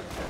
Thank you.